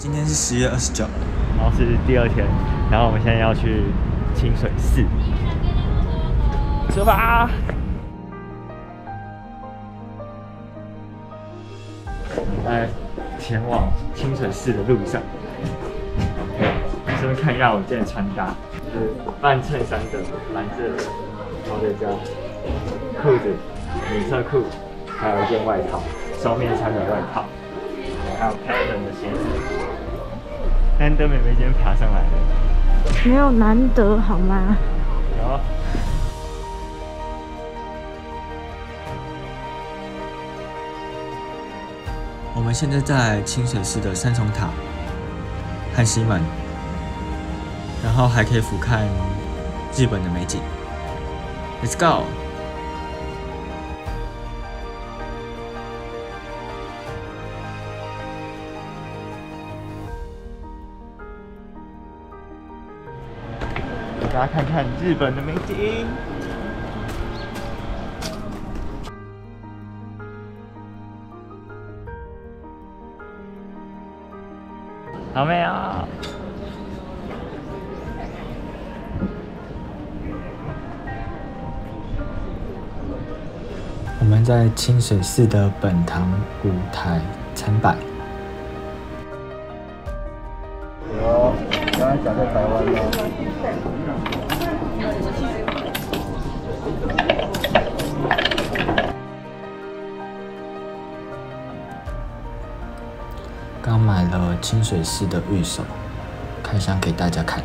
今天是十月二十九，然后是第二天，然后我们现在要去清水寺，出发！在前往清水寺的路上，顺便看一下我今天的穿搭，是半衬衫的蓝色的，然后再加裤子、米色裤，还有一件外套，双面穿的外套，还有 pattern 的鞋子。难得妹妹今天爬上来了，没有难得好吗？有。我们现在在清水寺的三重塔和西门，然后还可以俯瞰日本的美景。Let's go！给大家看看日本的美景。好没有？我们在清水寺的本堂舞台参拜。有，刚才讲在台湾吗？清水寺的玉手，开箱给大家看。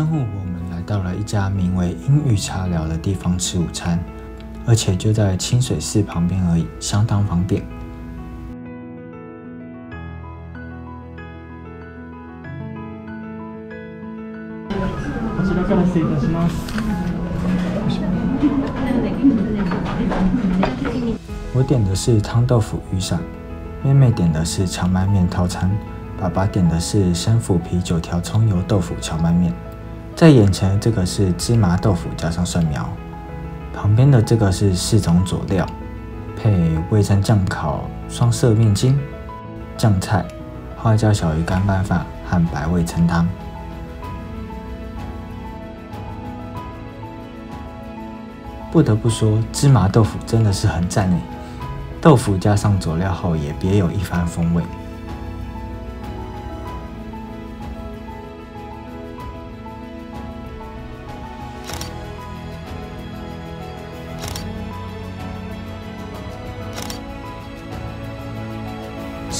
中午我们来到了一家名为“英语茶寮”的地方吃午餐，而且就在清水寺旁边而已，相当方便。こちらから失礼いたします。我点的是汤豆腐雨伞，妹妹点的是荞麦面套餐，爸爸点的是生腐皮九条葱油豆腐荞麦面。 在眼前这个是芝麻豆腐加上蒜苗，旁边的这个是四种佐料，配味噌酱烤双色面筋、酱菜、花椒小鱼干拌饭和白味噌汤。不得不说，芝麻豆腐真的是很赞诶！豆腐加上佐料后，也别有一番风味。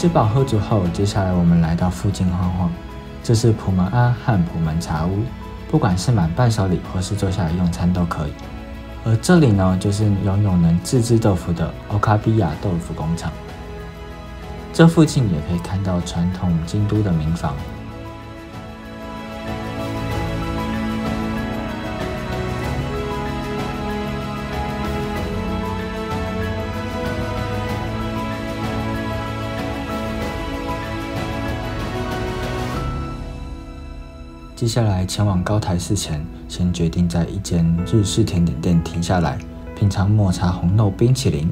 吃饱喝足后，接下来我们来到附近晃晃。这是普门阿汉普门茶屋，不管是买伴手礼或是坐下来用餐都可以。而这里呢，就是拥有能自制豆腐的欧卡比亚豆腐工厂。这附近也可以看到传统京都的民房。接下来前往高台寺前先决定在一间日式甜点店停下来品尝抹茶红豆冰淇淋。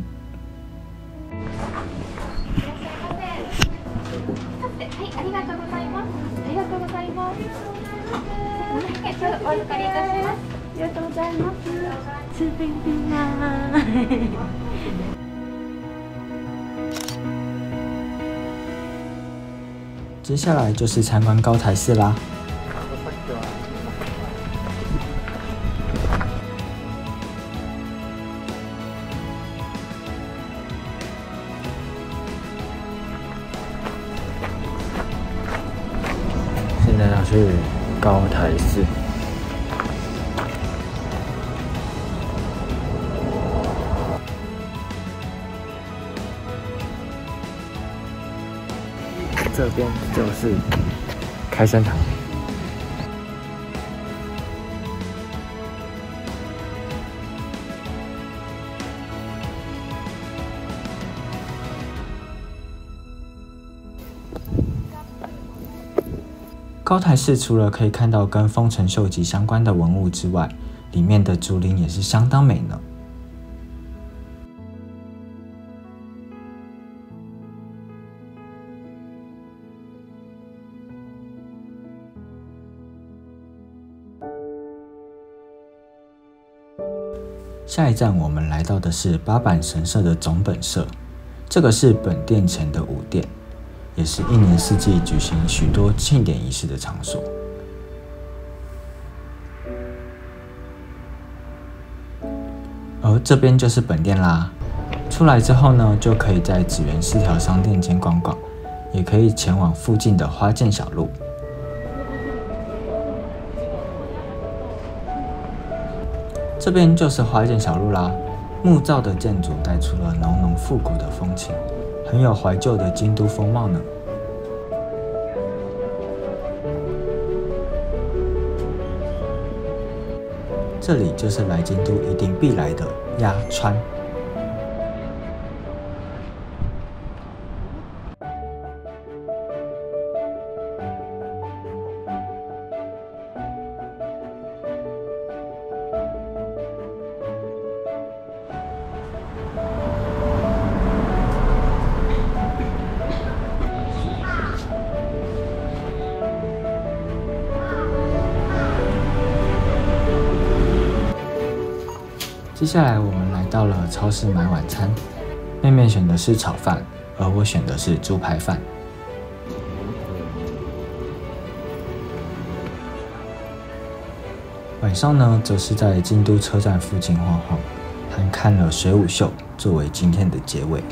接下来就是参观高台寺啦。去高台寺。这边就是开山堂。高台寺除了可以看到跟丰臣秀吉相关的文物之外，里面的竹林也是相当美呢。下一站，我们来到的是八坂神社的总本社，这个是本殿前的武殿，也是一年四季举行许多庆典仪式的场所。而这边就是本店啦。出来之后呢，就可以在紫园四条商店间逛逛，也可以前往附近的花见小路。这边就是花见小路啦，木造的建筑带出了浓浓复古的风情，很有怀旧的京都风貌呢。这里就是来京都一定必来的鸭川。接下来我们来到了超市买晚餐，妹妹选的是炒饭，而我选的是猪排饭。晚上呢，则是在京都车站附近晃晃，还看了水舞秀，作为今天的结尾。